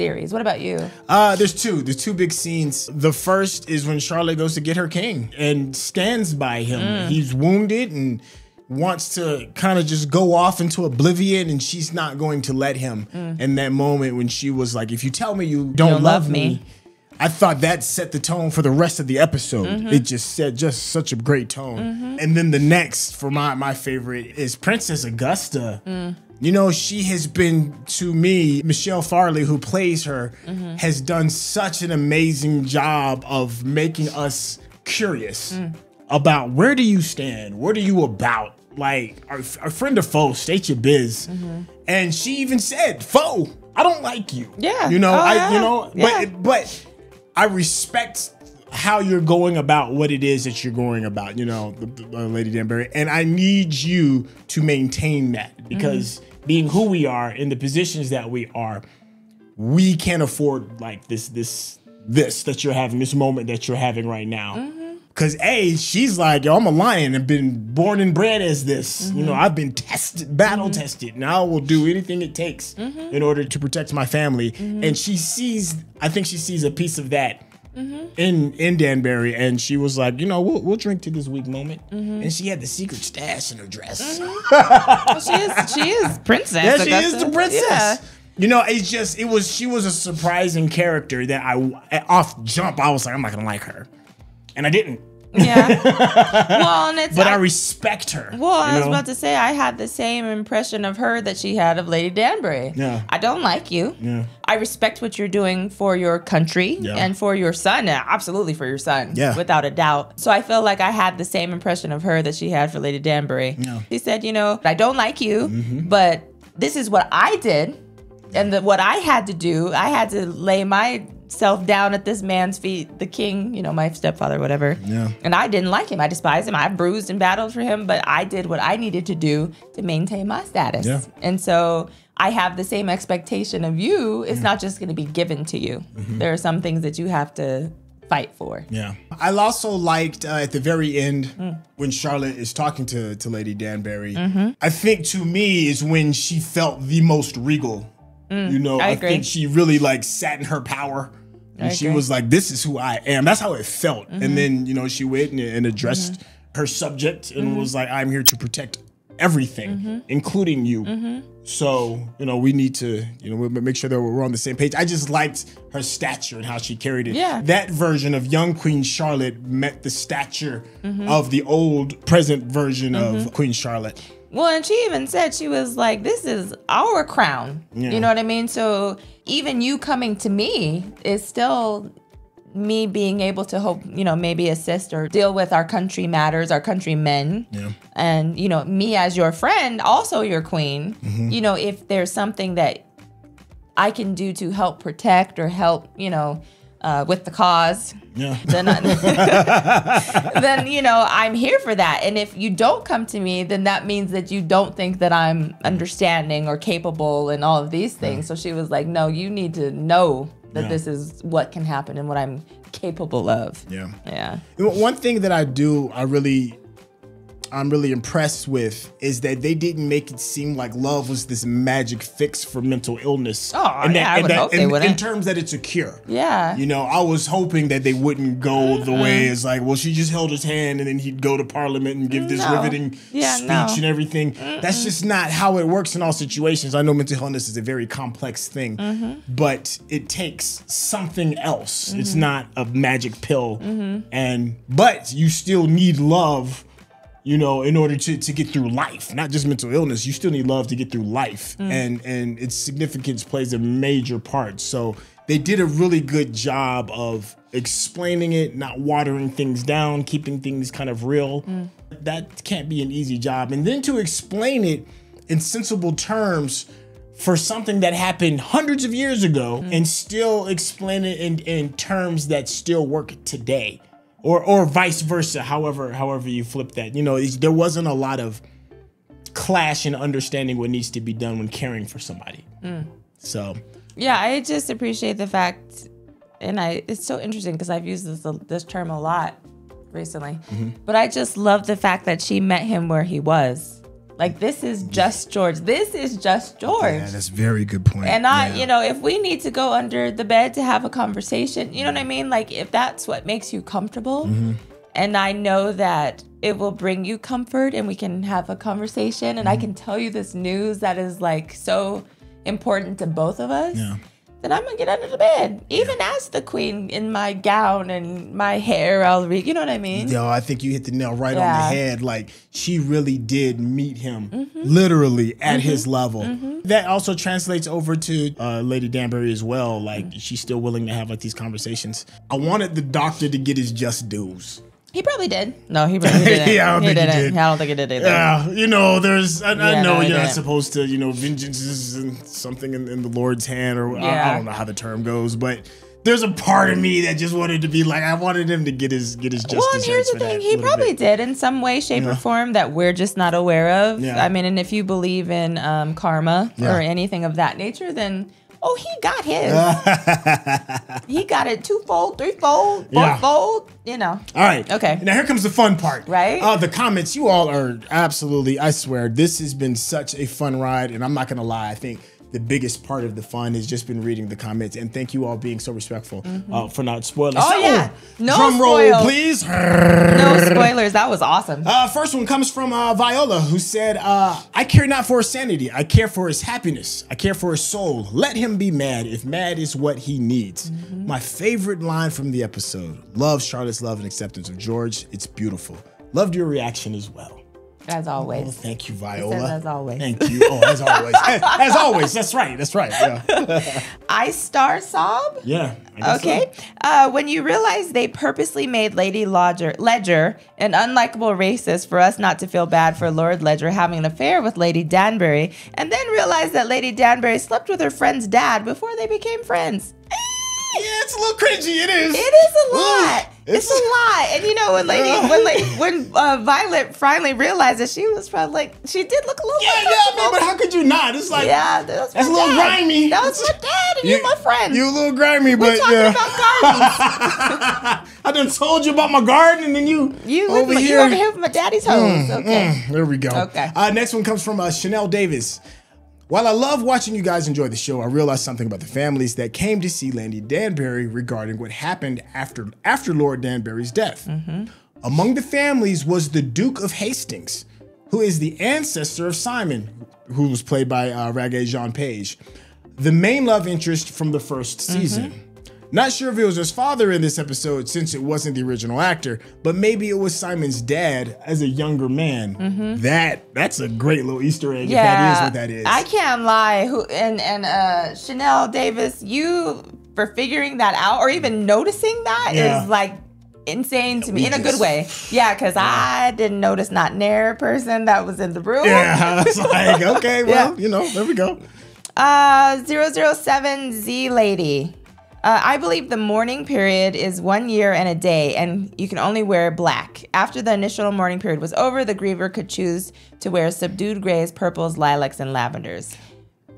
series. What about you? Uh, there's two. There's two big scenes. The first is when Charlotte goes to get her king and stands by him. Mm. He's wounded and wants to kind of just go off into oblivion, and she's not going to let him. Mm. In that moment when she was like, "If you tell me you don't, don't love love me," me. I thought that set the tone for the rest of the episode. Mhm. It just set just such a great tone. Mhm. And then the next for my my favorite is Princess Augusta. Mm. You know, she has been to me, Michelle Fairley, who plays her, Mhm. has done such an amazing job of making us curious Mm. about where do you stand? What are you about? Like, our, our friend or foe, state your biz. Mm-hmm. And she even said, foe, I don't like you. Yeah. You know, Oh, I, yeah. you know, Yeah. but, but I respect how you're going about what it is that you're going about, you know, the, the, uh, Lady Danbury. And I need you to maintain that because Mm-hmm. being who we are in the positions that we are, we can't afford like this, this, this that you're having, this moment that you're having right now. Mm-hmm. Cause A, she's like, yo, I'm a lion and been born and bred as this. You know, Mhm. I've been tested, battle tested. and I will do anything it takes Mhm. in order to protect my family. Mhm. And she sees, I think she sees a piece of that Mhm. in in Danbury, and she was like, you know, we'll we'll drink to this weak moment. And she had the secret stash in her dress. Well, she is she is princess. Yeah, she is the princess. Yeah. You know, it's just it was she was a surprising character that I off jump I was like I'm not gonna like her, and I didn't. Yeah. well, and it's But I I- respect her. Well, I was know? about to say I had the same impression of her that she had of Lady Danbury. Yeah. I don't like you. Yeah. I respect what you're doing for your country Yeah. and for your son. Absolutely for your son. Yeah. Without a doubt. So I feel like I had the same impression of her that she had for Lady Danbury. Yeah. She said, you know, I don't like you, Mm-hmm. but this is what I did. And the, what I had to do, I had to lay myself down at this man's feet, the king, you know, my stepfather, whatever. Yeah. And I didn't like him. I despised him. I bruised and battled for him, but I did what I needed to do to maintain my status. Yeah. And so I have the same expectation of you. It's not just going to be given to you. Mhm. There are some things that you have to fight for. Yeah. I also liked uh, at the very end Mm. when Charlotte is talking to, to Lady Danbury. Mm-hmm. I think to me is when she felt the most regal. Mm, you know, I I, think she really like sat in her power. And she was like, this is who I am. That's how it felt. Mhm. And then, you know, she went and, and addressed her subject and Mhm. was like, I'm here to protect everything, Mhm. including you. Mhm. So, you know, we need to, you know, we- make sure that we're on the same page. I just liked her stature and how she carried it. Yeah. That version of young Queen Charlotte met the stature of the old present version of Queen Charlotte. Well, and she even said she was like, "This is our crown." Yeah. You know what I mean? So even you coming to me is still me being able to hope, you know, maybe assist or deal with our country matters, our countrymen. Yeah. And you know, me as your friend, also your queen. Mhm. You know, if there's something that I can do to help protect or help, you know, uh, with the cause, Yeah. then I, then you know I'm here for that. And if you don't come to me, then that means that you don't think that I'm understanding or capable and all of these things. So she was like, "No, you need to know that Yeah. this is what can happen and what I'm capable of." Yeah. Yeah. One thing that I do, I really, I'm really impressed with is that they didn't make it seem like love was this magic fix for mental illness. Oh, yeah, I would hope they in, in terms that it's a cure. Yeah. You know, I was hoping that they wouldn't go the way Mm-mm. it's like, well, she just held his hand and then he'd go to Parliament and give this No. riveting Yeah, speech no. and everything. That's just not how it works in all situations. I know mental illness is a very complex thing, Mhm. but it takes something else. It's Mhm. not a magic pill. Mhm. And but you still need love, you know, in order to, to get through life. Not just mental illness. You still need love to get through life. Mm. And and its significance plays a major part. So they did a really good job of explaining it, not watering things down, keeping things kind of real. Mm. That can't be an easy job. And then to explain it in sensible terms for something that happened hundreds of years ago and still explain it in, in terms that still work today or or vice versa however however you flip that you know there wasn't a lot of clash in understanding what needs to be done when caring for somebody Mm. so Yeah, I just appreciate the fact, and I it's so interesting because I've used this this term a lot recently. Mhm. But I just love the fact that she met him where he was. Like this is just George. This is just George. yeah that's a very good point. And I, Yeah. you know, if we need to go under the bed to have a conversation, you know what I mean? Like if that's what makes you comfortable, Mhm. and I know that it will bring you comfort and we can have a conversation and I Mm-hmm. can tell you this news that is like so important to both of us. Yeah. Then I'm gonna get under the bed, even as the queen in my gown and my hair. I'll read, you know what I mean? Yo, I think you hit the nail right Yeah. on the head. Like she really did meet him Mhm. literally at Mhm. his level. Mhm. That also translates over to uh, Lady Danbury as well. Like she's still willing to have like these conversations. I wanted the doctor to get his just dues. He probably did. No, he probably didn't. yeah, I don't he think he didn't. did. I don't think he did either. Yeah, you know, there's. I, I Yeah, know no, he you're not didn't. supposed to. You know, vengeance is in something in, in the Lord's hand, or I, I Yeah. don't know how the term goes, but there's a part of me that just wanted to be like, I wanted him to get his get his just Well, and here's the for that thing: he little probably bit. did in some way, shape, or form that we're just not aware of. Yeah. I mean, and if you believe in um, karma Yeah. or anything of that nature, then oh, he got his. he got it twofold, threefold, Yeah. fourfold. You know. All right. Okay. Now here comes the fun part. Right? Uh, the comments. You all are absolutely. I swear, this has been such a fun ride, and I'm not gonna lie. I think the biggest part of the fun has just been reading the comments. And thank you all being so respectful uh, for not spoiling. Oh, So, yeah. No drum roll, please. No spoilers. That was awesome. Uh, first one comes from uh, Viola, who said, uh, I care not for his sanity. I care for his happiness. I care for his soul. Let him be mad if mad is what he needs. Mm-hmm. My favorite line from the episode love Charlotte's love and acceptance of George. It's beautiful. Loved your reaction as well. As always. Oh, thank you, Viola. says as always. Thank you. Oh, as always. as, always. That's right. That's right. Yeah. I star sob. yeah guess so. Okay. Uh, when you realize they purposely made Lady Ledger, Ledger an unlikable racist for us not to feel bad for Lord Ledger having an affair with Lady Danbury, and then realize that Lady Danbury slept with her friend's dad before they became friends. Yeah, it's a little cringy. It is. It is a lot. It's, it's- a lot. And you know when Lady when like when uh, Violet finally realized that she was probably like she did look a little Yeah, yeah, I mean, but how could you not? It's like, yeah, that was that's a my little dad. grimy. That was my dad, and you're my friend. You a little grimy, We're but talking yeah. about gardens. I done told you about my garden, and then you You over my, here. you over here with my daddy's hose. Mm, okay. mm, there we go. Okay. Uh, next one comes from uh, Chanel Davis. While I love watching you guys enjoy the show, I realized something about the families that came to see Lady Danbury regarding what happened after after Lord Danbury's death. Among the families was the Duke of Hastings, who is the ancestor of Simon, who was played by uh, Regé-Jean Page, the main love interest from the first season. Not sure if it was his father in this episode since it wasn't the original actor, but maybe it was Simon's dad as a younger man. Mhm. That that's a great little Easter egg if that is what that is. I can't lie. Who and and uh Chanel Davis, you for figuring that out or even noticing that is Yeah. like insane to me in a good way. Yeah, because I didn't notice not near person that was in the room. yeah, it's like okay, well, Yeah. you know, there we go. Uh, 007Z Lady. Uh, I believe the mourning period is one year and a day, and you can only wear black. After the initial mourning period was over, the griever could choose to wear subdued grays, purples, lilacs, and lavenders.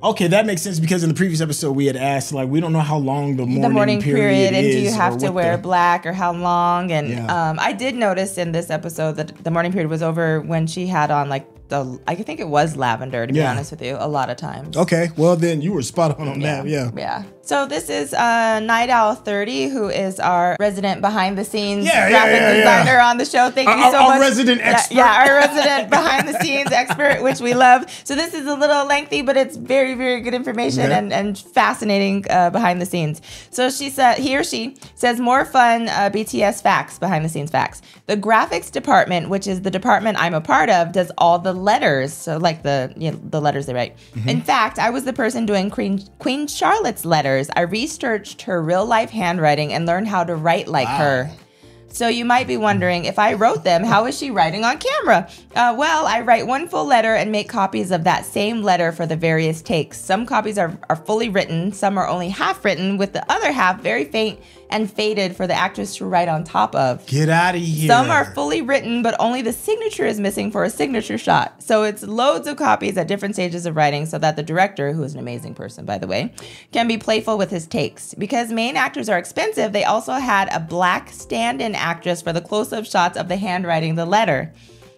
Okay, that makes sense because in the previous episode we had asked like we don't know how long the morning, the morning period, and do you have to wear the- black or how long? And Yeah. um, I did notice in this episode that the morning period was over when she had on like the I think it was lavender to be honest with you a lot of times. Okay, well then you were spot on on that. Yeah. Yeah. So this is uh, Night Owl 30, who is our resident behind the scenes Yeah, graphic yeah, yeah. designer on the show. Thank you Our- so our much. resident Yeah, expert. Yeah, our resident behind the scenes expert, which we love. So this is a little lengthy, but it's very, very good information and, and fascinating uh, behind the scenes. So she said, he or she says more fun uh, BTS facts, behind the scenes facts. The graphics department, which is the department I'm a part of, does all the letters. So like the you know, the letters they write. Mm-hmm. In fact, I was the person doing Queen Queen Charlotte's letters. I researched her real life handwriting and learned how to write like her. So you might be wondering if I wrote them, how is she writing on camera? Uh, well, I write one full letter and make copies of that same letter for the various takes. Some copies are, are fully written, some are only half written, with the other half very faint and faded for the actress to write on top of. Get out of here. Some are fully written, but only the signature is missing for a signature shot. So it's loads of copies at different stages of writing so that the director, who is an amazing person, by the way, can be playful with his takes. Because main actors are expensive, they also had a black stand in actress for the close up shots of the handwriting the letter.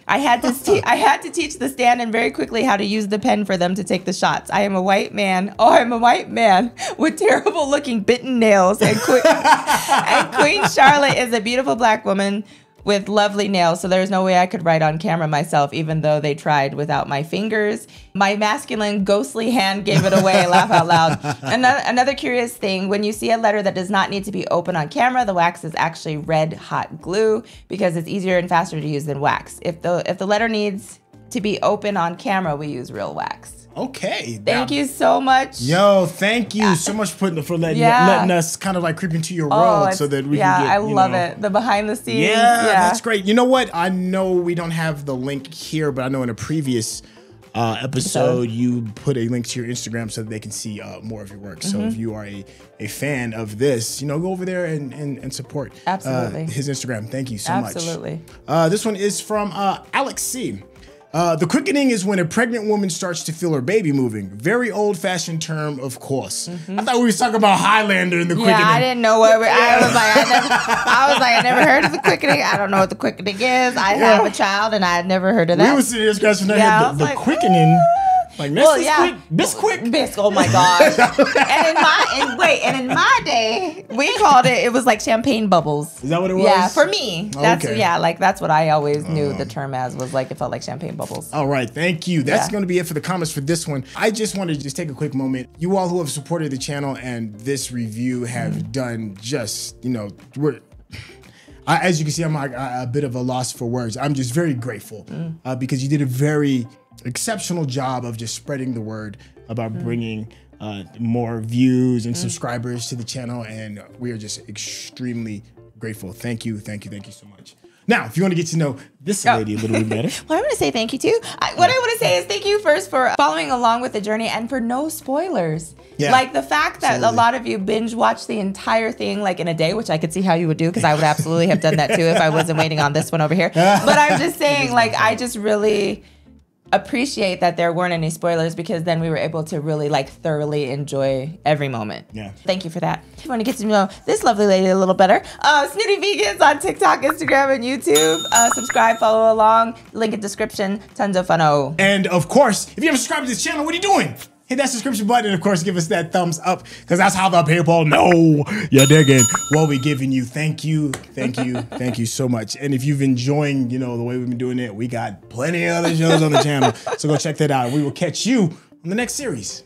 I had to te- I had to teach the stand and very quickly how to use the pen for them to take the shots. I am a white man. Oh, I'm a white man with terrible looking bitten nails. And, que- and Queen Charlotte is a beautiful black woman with lovely nails. So there's no way I could write on camera myself, even though they tried without my fingers. My masculine ghostly hand gave it away. laugh out loud. Another, another curious thing: when you see a letter that does not need to be open on camera, the wax is actually red hot glue because it's easier and faster to use than wax. If the if the letter needs to be open on camera, we use real wax. Okay. Thank you so much. Yo, thank you so much for putting for letting, Yeah. letting us kind of like creep into your Oh, world so that we yeah, can get. I you love know- it. The behind the scenes. Yeah, Yeah, that's great. You know what? I know we don't have the link here, but I know in a previous uh, episode you put a link to your Instagram so that they can see uh, more of your work. So Mhm. if you are a, a fan of this, you know, go over there and and, and support uh, Absolutely. his Instagram. Thank you so much. Absolutely. Uh, this one is from uh, Alex C. Uh, the quickening is when a pregnant woman starts to feel her baby moving. Very old-fashioned term, of course. I thought we was talking about Highlander and the Mm-hmm. Yeah, quickening. I didn't know what we- I was like. I never. I was like, I never heard of the quickening. I don't know what the quickening is. I have a child, and I had never heard of that. We were sitting here scratching our Yeah. The, the like, quickening. Like Well, Nesquik, yeah. Bisquick. Bisc. Oh my gosh. and in my and wait, and in my day, we called it. It was like champagne bubbles. Is that what it was? Yeah, for me. That's Okay. yeah, like that's what I always knew the term as was like. It felt like champagne bubbles. All right, thank you. That's Yeah. going to be it for the comments for this one. I just want to just take a quick moment. You all who have supported the channel and this review have Mm-hmm. done just, you know, we're. I, as you can see, I'm like a, a bit of a loss for words. I'm just very grateful Mm. uh, because you did a very exceptional job of just spreading the word about Mm. bringing uh, more views and subscribers to the channel, and we are just extremely grateful. Thank you, thank you, thank you so much. Now, if you want to get to know this lady a little bit better, Well, I want to say thank you too. I, what I want to say is thank you first for following along with the journey and for no spoilers. Yeah. Like the fact that Absolutely. a lot of you binge watched the entire thing like in a day, which I could see how you would do because I would absolutely have done that too if I wasn't waiting on this one over here. But I'm just saying, like, I just really appreciate that there weren't any spoilers because then we were able to really like thoroughly enjoy every moment. Yeah. Thank you for that. If you want to get to know this lovely lady a little better, uh, Snooty Vegans on TikTok, Instagram, and YouTube. Uh, subscribe, follow along. Link in description. Tons of fun. And of course, if you haven't subscribed to this channel, what are you doing? Hit that subscription button and of course give us that thumbs up because that's how the people know you're digging what we're giving you. Thank you, thank you, thank you so much. And if you've enjoying, you know, the way we've been doing it, we got plenty of other shows on the channel. So go check that out. We will catch you on the next series.